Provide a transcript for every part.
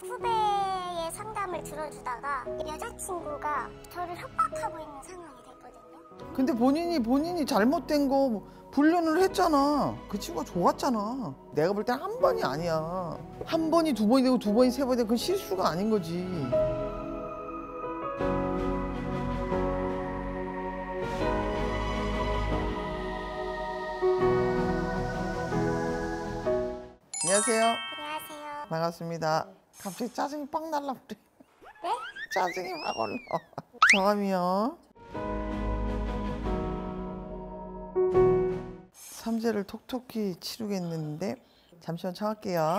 후배의 상담을 들어주다가 여자친구가 저를 협박하고 있는 상황이 됐거든요. 근데 본인이 본인이 잘못된 거 불륜을 했잖아. 그 친구가 좋았잖아. 내가 볼땐한 번이 아니야. 한 번이 두 번이 되고 두 번이 세 번이 되고 그건 실수가 아닌 거지. 안녕하세요. 안녕하세요. 반갑습니다. 갑자기 짜증이 빡 날라 그래. 네? 짜증이 막 올라. 정함이요. 삼재를 톡톡히 치르겠는데 잠시만 참을게요.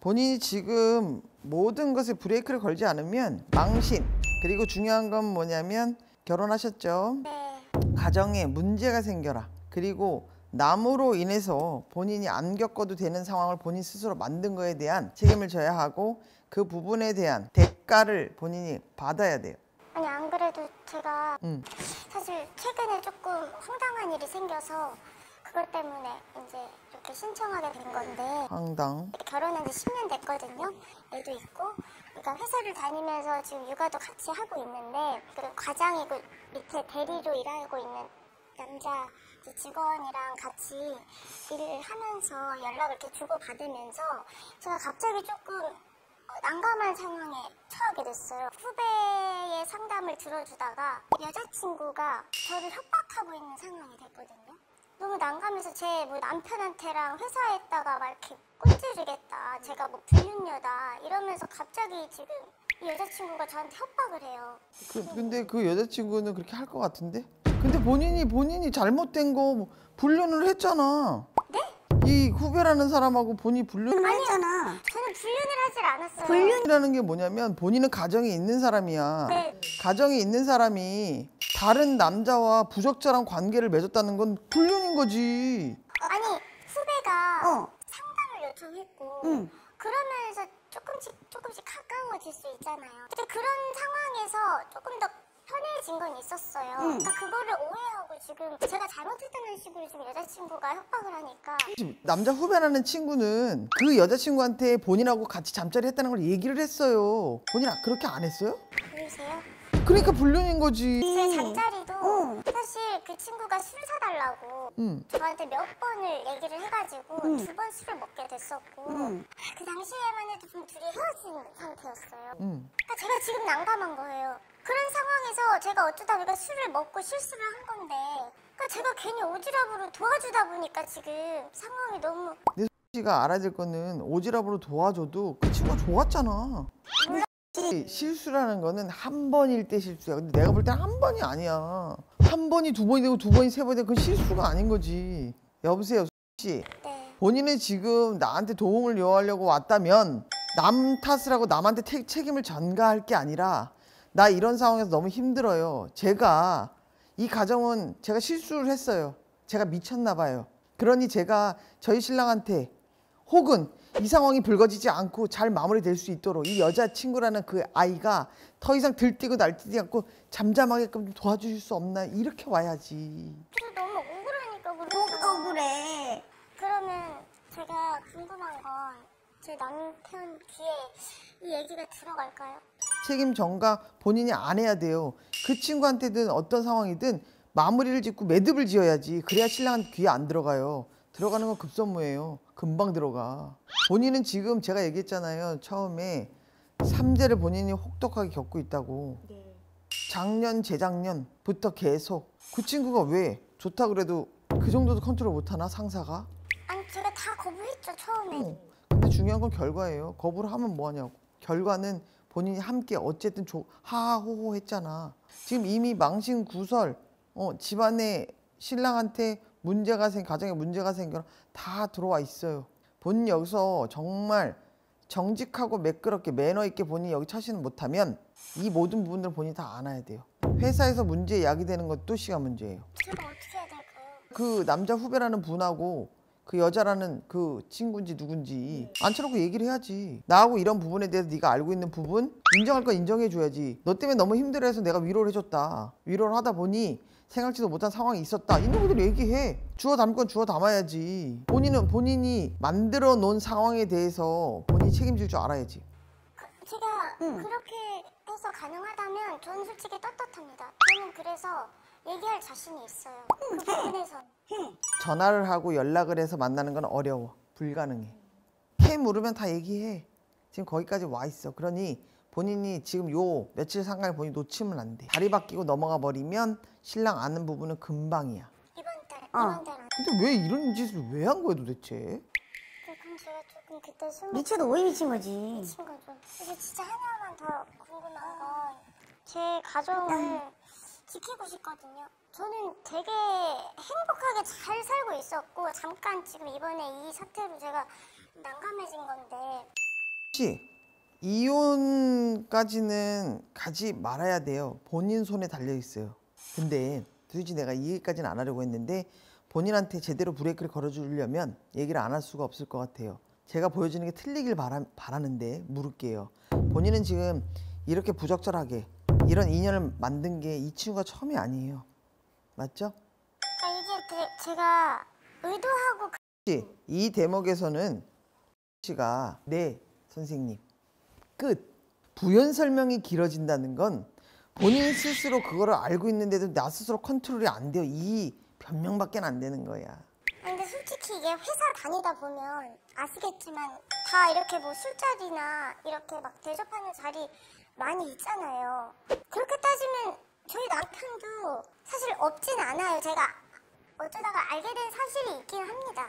본인이 지금 모든 것에 브레이크를 걸지 않으면 망신 그리고 중요한 건 뭐냐면 결혼하셨죠? 네. 가정에 문제가 생겨라. 그리고 남으로 인해서 본인이 안 겪어도 되는 상황을 본인 스스로 만든 거에 대한 책임을 져야 하고 그 부분에 대한 대가를 본인이 받아야 돼요. 아니 안 그래도 제가 음. 사실 최근에 조금 황당한 일이 생겨서 그것 때문에 이제 이렇게 신청하게 된 건데 황당. 결혼한 지 10년 됐거든요. 애도 있고. 그러니까 회사를 다니면서 지금 육아도 같이 하고 있는데 그 과장이고 밑에 대리로 일하고 있는 남자 직원이랑 같이 일을 하면서 연락을 이렇게 주고받으면서 제가 갑자기 조금 어, 난감한 상황에 처하게 됐어요. 후배의 상담을 들어주다가 여자친구가 저를 협박하고 있는 상황이 됐거든요. 너무 난감해서 제 뭐 남편한테랑 회사에다가 막 이렇게 주겠다. 제가 뭐 불륜녀다. 이러면서 갑자기 지금 이 여자친구가 저한테 협박을 해요. 그, 근데 그 여자친구는 그렇게 할 것 같은데? 근데 본인이 본인이 잘못된 거 불륜을 했잖아. 네? 이 후배라는 사람하고 본인이 불륜 했잖아. 저는 불륜을 하질 않았어요. 불륜? 이라는 게 뭐냐면 본인은 가정에 있는 사람이야. 네. 가정에 있는 사람이 다른 남자와 부적절한 관계를 맺었다는 건 불륜인 거지. 아니 후배가 어. 상담을 요청했고 응. 그러면서 조금씩 조금씩 가까워질 수 있잖아요. 근데 그런 상황에서 조금 더 편해진 건 있었어요. 응. 그러니까 그거를 오해하고 지금 제가 잘못했다는 식으로 지금 여자친구가 협박을 하니까 남자 후배라는 친구는 그 여자친구한테 본인하고 같이 잠자리 했다는 걸 얘기를 했어요. 본인 아- 그렇게 안 했어요? 보이세요? 그러니까 불륜인 거지. 제 잠자리도 응. 사실 그 친구가 술 사달라고 응. 저한테 몇 번을 얘기를 해가지고 응. 두번 술을 먹게 됐었고 응. 그 당시에만 해도 좀 둘이 헤어진 상태였어요. 응. 그러니까 제가 지금 난감한 거예요. 그런 상황에서 제가 어쩌다 보니까 술을 먹고 실수를 한 건데 그러니까 제가 괜히 오지랖으로 도와주다 보니까 지금 상황이 너무 씨가 알아야 될 거는 오지랖으로 도와줘도 그 친구가 좋았잖아. 이 실수라는 거는 한 번일 때 실수야. 근데 내가 볼땐한 번이 아니야. 한 번이 두 번이 되고 두 번이 세 번이 되고 그건 실수가 아닌 거지. 여보세요, 씨. 네. 본인은 지금 나한테 도움을 요하려고 왔다면 남 탓을 하고 남한테 태- 책임을 전가할 게 아니라 나 이런 상황에서 너무 힘들어요. 제가 이 가정은 제가 실수를 했어요. 제가 미쳤나 봐요. 그러니 제가 저희 신랑한테 혹은 이 상황이 불거지지 않고 잘 마무리될 수 있도록 이 여자친구라는 그 아이가 더 이상 들뛰고 날뛰지 않고 잠잠하게끔 좀 도와주실 수 없나 이렇게 와야지. 그래서 너무 억울하니까 뭐가 그러죠. 억울해? 그러면 제가 궁금한 건 제 남편 귀에 이 얘기가 들어갈까요? 책임 전가 본인이 안 해야 돼요. 그 친구한테든 어떤 상황이든 마무리를 짓고 매듭을 지어야지. 그래야 신랑한테 귀에 안 들어가요. 들어가는 건 급선무예요. 금방 들어가. 본인은 지금 제가 얘기했잖아요. 처음에 삼재를 본인이 혹독하게 겪고 있다고. 작년, 재작년부터 계속. 그 친구가 왜 좋다 그래도 그 정도도 컨트롤 못하나 상사가? 아니 제가 다 거부했죠 처음에. 어. 근데 중요한 건 결과예요. 거부를 하면 뭐하냐고. 결과는 본인이 함께 어쨌든 조, 하하호호 했잖아. 지금 이미 망신 구설, 어, 집안에 신랑한테 문제가 생, 가정에 문제가 생겨 다 들어와 있어요. 본인 여기서 정말 정직하고 매끄럽게 매너 있게 본인이 여기 처신을 못하면 이 모든 부분들을 본인이 다 안아야 돼요. 회사에서 문제 야기되는 것도 시간 문제예요. 제가 어떻게 해야 될까요? 그 남자 후배라는 분하고 그 여자라는 그 친구인지 누군지 앉혀놓고 얘기를 해야지. 나하고 이런 부분에 대해서 네가 알고 있는 부분 인정할 건 인정해 줘야지. 너 때문에 너무 힘들어해서 내가 위로를 해줬다. 위로를 하다 보니 생각지도 못한 상황이 있었다. 있는 그대로 얘기해. 주워 담을 건 주워 담아야지. 본인은 본인이 만들어 놓은 상황에 대해서 본인이 책임질 줄 알아야지. 제가 그렇게 해서 가능하다면 저는 솔직히 떳떳합니다. 저는 그래서 얘기할 자신이 있어요. 그 부분에서. 전화를 하고 연락을 해서 만나는 건 어려워. 불가능해. 캐 물으면 다 얘기해. 지금 거기까지 와 있어. 그러니 본인이 지금 요 며칠 상간에 본인이 놓치면 안 돼. 다리 바뀌고 넘어가 버리면 신랑 아는 부분은 금방이야. 이번 달, 어. 이번 달 안. 근데 왜 이런 짓을 왜 한 거야 도대체? 제가 조금 그때 술 미쳐도 오해 미친 거지. 미친 거죠. 그래서 진짜 하나만 더 궁금한 건 제 가정을 지키고 싶거든요. 저는 되게 행복하게 잘 살고 있었고 잠깐 지금 이번에 이 사태로 제가 난감해진 건데 혹시 이혼까지는 가지 말아야 돼요. 본인 손에 달려 있어요. 근데 굳이 내가 이 얘기까지는 안 하려고 했는데 본인한테 제대로 브레이크를 걸어주려면 얘기를 안 할 수가 없을 것 같아요. 제가 보여주는 게 틀리길 바라, 바라는데 물을게요. 본인은 지금 이렇게 부적절하게 이런 인연을 만든 게 이 친구가 처음이 아니에요. 맞죠? 그러니까 이게 되- 제가 의도하고 그- 이 대목에서는 씨가 네 선생님 끝 부연 설명이 길어진다는 건 본인 스스로 그거를 알고 있는데도 나 스스로 컨트롤이 안 돼요 이 변명밖에 안 되는 거야 근데 솔직히 이게 회사 다니다 보면 아시겠지만 다 이렇게 뭐 술자리나 이렇게 막 대접하는 자리 많이 있잖아요. 그렇게 따지면 저희 남편도 사실 없진 않아요. 제가 어쩌다가 알게 된 사실이 있긴 합니다.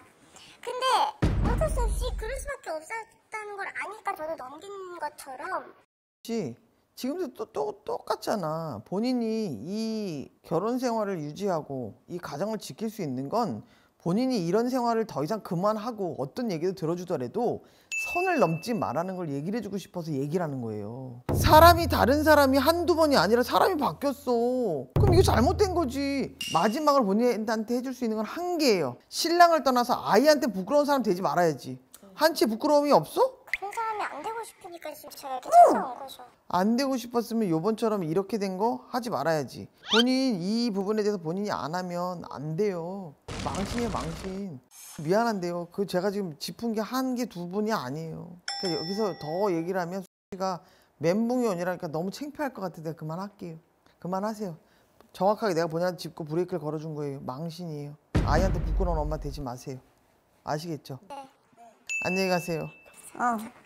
근데 어쩔 수 없이 그럴 수밖에 없었다는 걸 아니까 저도 넘긴 것처럼 혹시 지금도 또, 또 똑같잖아 본인이 이 결혼 생활을 유지하고 이 가정을 지킬 수 있는 건 본인이 이런 생활을 더 이상 그만하고 어떤 얘기도 들어주더라도 선을 넘지 말라는 걸 얘기를 해주고 싶어서 얘기를 하는 거예요. 사람이 다른 사람이 한두 번이 아니라 사람이 바뀌었어. 그럼 이거 잘못된 거지. 마지막을 본인한테 해줄 수 있는 건한 개예요. 신랑을 떠나서 아이한테 부끄러운 사람 되지 말아야지. 한치 부끄러움이 없어? 지금 이렇게 찾아온 거죠. 안 되고 싶었으면 요번처럼 이렇게 된 거 하지 말아야지. 본인 이 부분에 대해서 본인이 안 하면 안 돼요. 망신이에요, 망신. 미안한데요. 그 제가 지금 짚은 게 한 개 두 분이 아니에요. 그러니까 여기서 더 얘기를 하면 씨가 멘붕이 오니라니까 너무 창피할 것 같아. 내가 그만할게요. 그만하세요. 정확하게 내가 본인한테 짚고 브레이크를 걸어준 거예요. 망신이에요. 아이한테 부끄러운 엄마 되지 마세요. 아시겠죠? 네. 안녕히 가세요. 어.